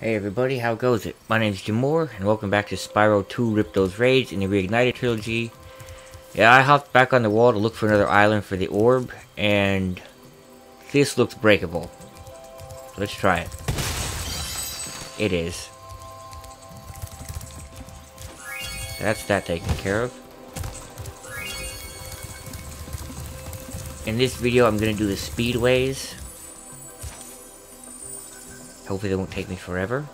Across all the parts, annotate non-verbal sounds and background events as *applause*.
Hey everybody, how goes it? My name is Jimoar, and welcome back to Spyro 2 Ripto's Rage in the Reignited Trilogy. Yeah, I hopped back on the wall to look for another island for the orb, and this looks breakable. Let's try it. It is. That's that taken care of. In this video, I'm going to do the speedways. Hopefully they won't take me forever.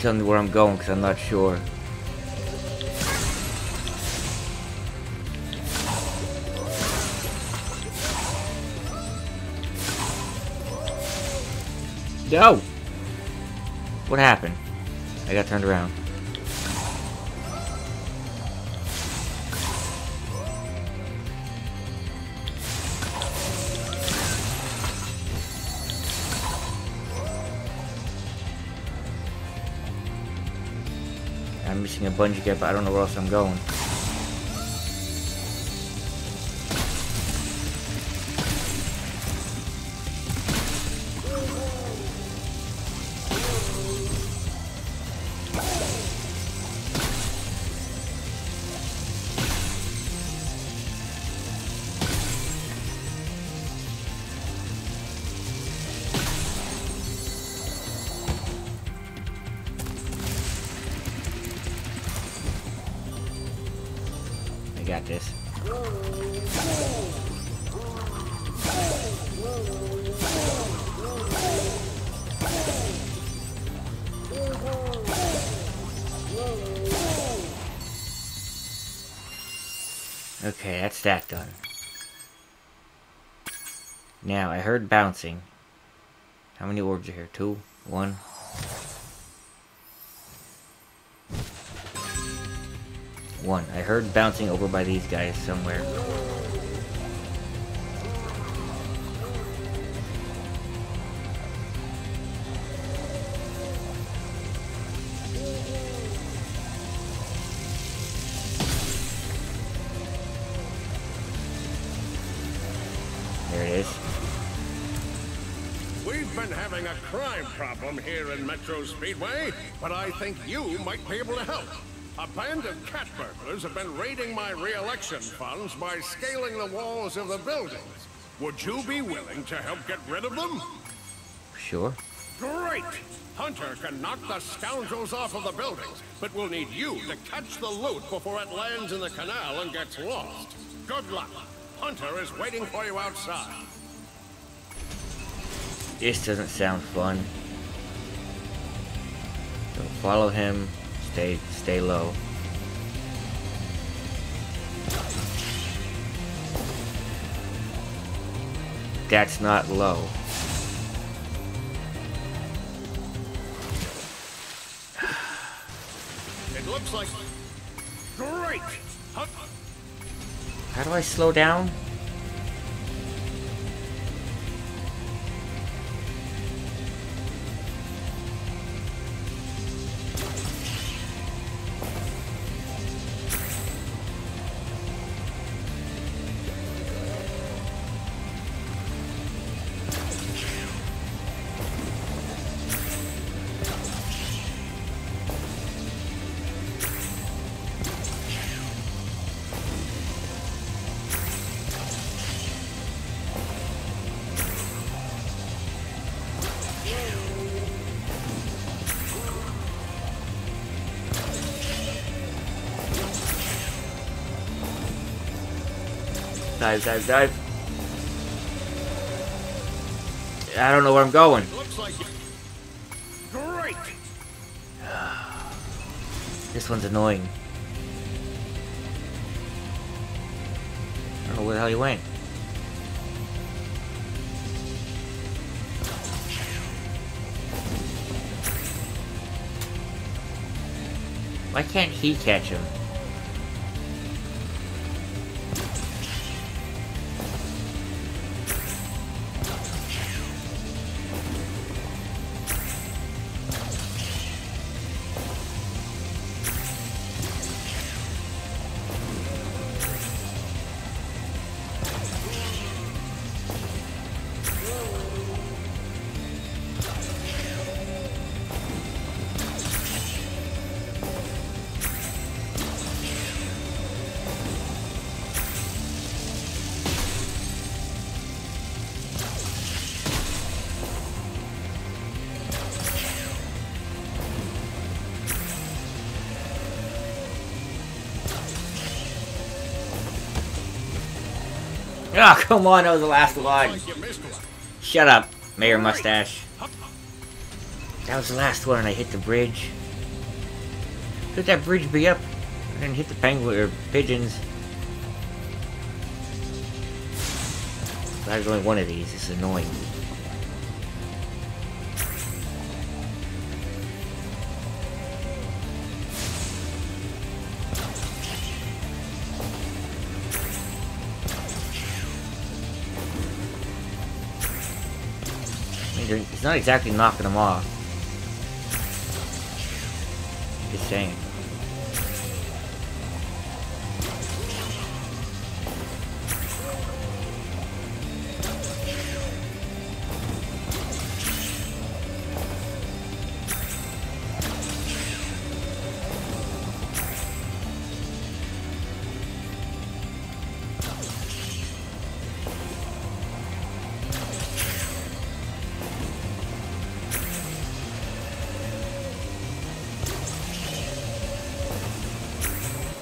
Tells me where I'm going because I'm not sure. No! What happened? I got turned around. I'm missing a bungee gap, but I don't know where else I'm going. Got this. Okay, that's that done. Now, I heard bouncing. How many orbs are here? Two? One? One. I heard bouncing over by these guys somewhere. There it is. We've been having a crime problem here in Metro Speedway, but I think you might be able to help. A band of cat burglars have been raiding my re-election funds by scaling the walls of the buildings. Would you be willing to help get rid of them? Sure. Great! Hunter can knock the scoundrels off of the buildings, but we'll need you to catch the loot before it lands in the canal and gets lost. Good luck. Hunter is waiting for you outside. This doesn't sound fun. So follow him. Stay stay low. That's not low. It looks like... Great! How do I slow down? Dive, dive, dive. I don't know where I'm going. *sighs* This one's annoying. I don't know where the hell he went. Why can't he catch him? *laughs* Oh, come on, that was the last one. Shut up, Mayor Mustache. That was the last one and I hit the bridge. Could that bridge be up? I didn't hit the penguin or pigeons. There's only one of these, it's annoying. It's not exactly knocking them off. Just saying.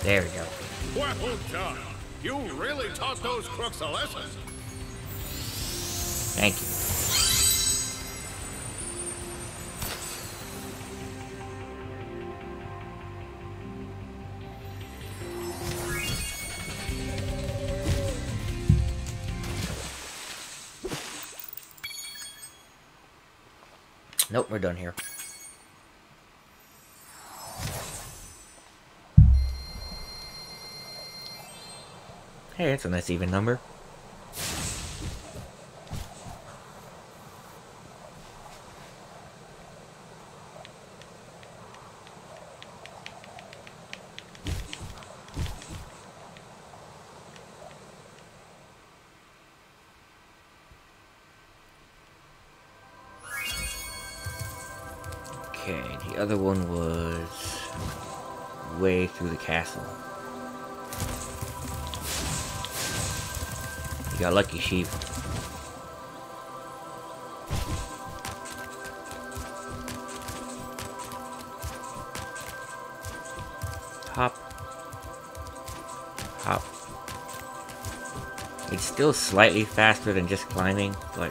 There we go. Well done. You really taught those crooks a lesson. Thank you. Nope, we're done here. Hey, that's a nice even number. Okay, the other one was way through the castle. You got lucky sheep. Hop. Hop. It's still slightly faster than just climbing, but,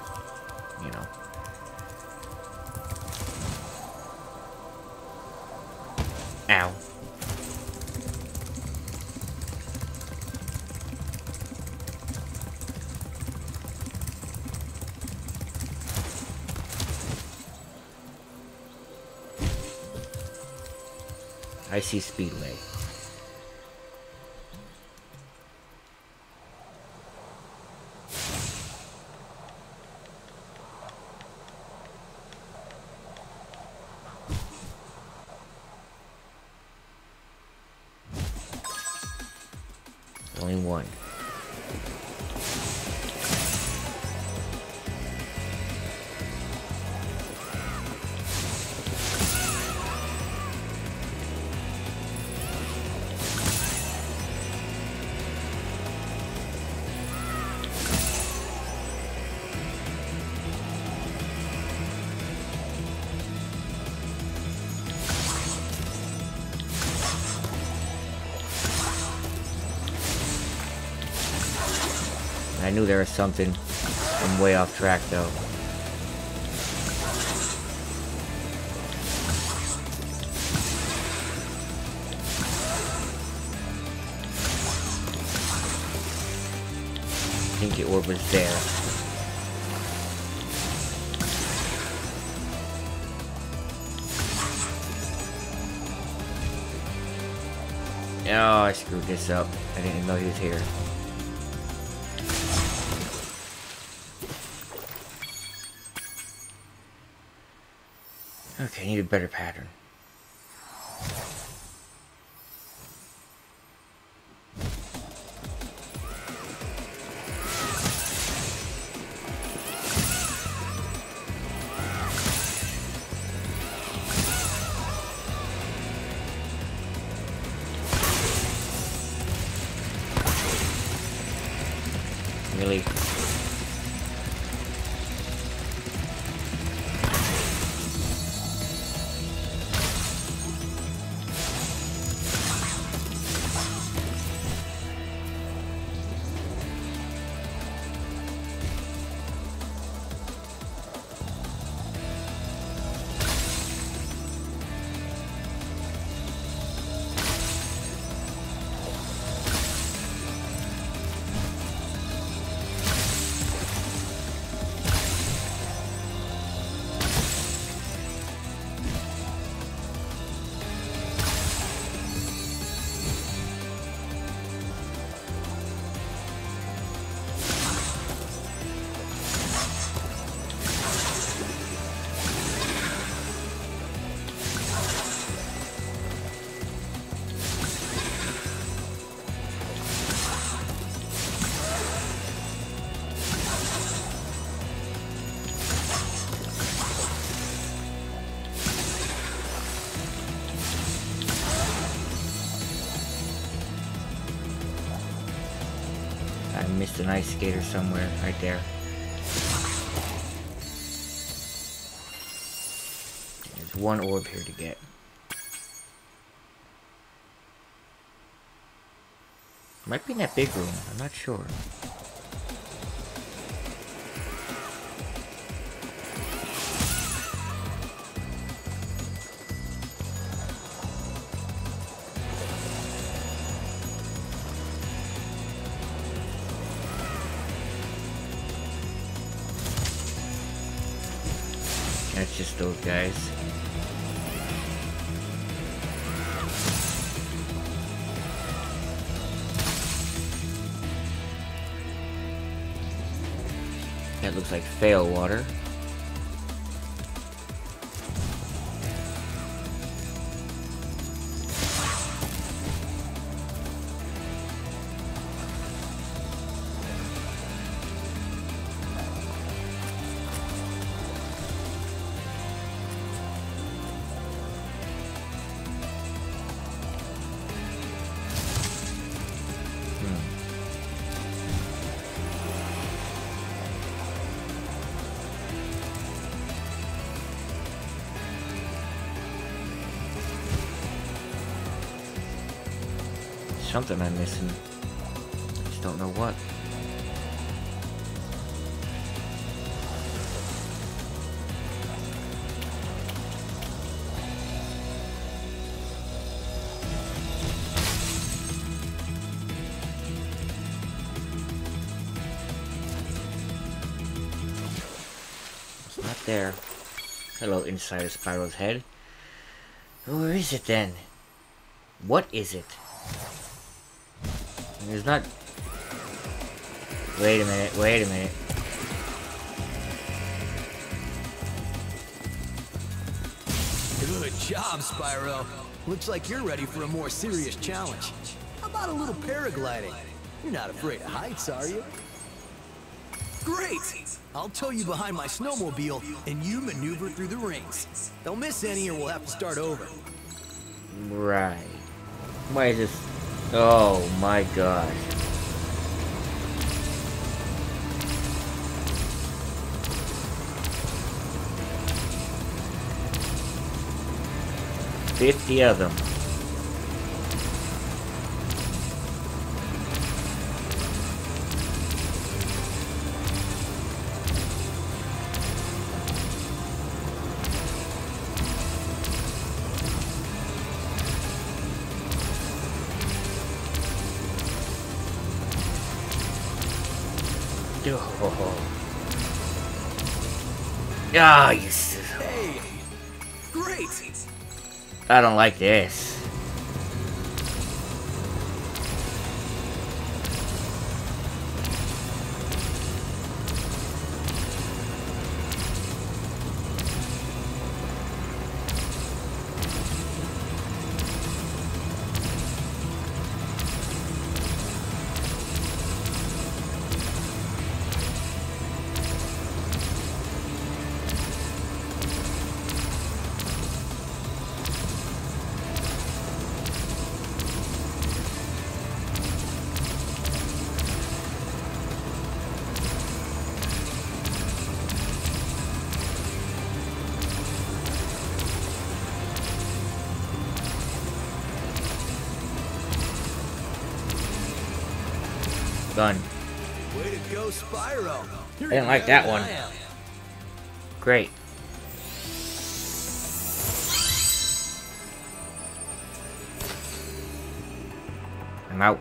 Icy Speedway. Knew there was something. I'm way off track though. I think orb was there. Oh, I screwed this up. I didn't know he was here. Okay, I need a better pattern. I missed an ice skater somewhere, right there. There's one orb here to get. Might be in that big room, I'm not sure. Just those guys. That looks like fail water. Something I'm missing. Just don't know what. It's not there. Hello, inside of Spyro's head. Where is it then? What is it? It's not... Wait a minute, wait a minute. Good job, Spyro. Looks like you're ready for a more serious challenge. How about a little paragliding? You're not afraid of heights, are you? Great! I'll tow you behind my snowmobile, and you maneuver through the rings. Don't miss any or we'll have to start over. Right. Why is this... Oh my gosh. Fifty of them. Ah, you s- Hey! Great! I don't like this. Gun. Way to go, Spyro. I didn't like that one. Great. I'm out.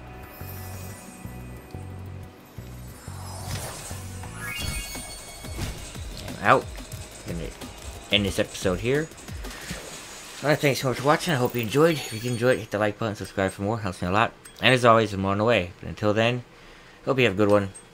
I'm out. Gonna end this episode here. Alright, thanks so much for watching. I hope you enjoyed. If you did enjoy it, hit the like button, subscribe for more. Helps me a lot. And as always, I'm on the way. But until then, hope you have a good one.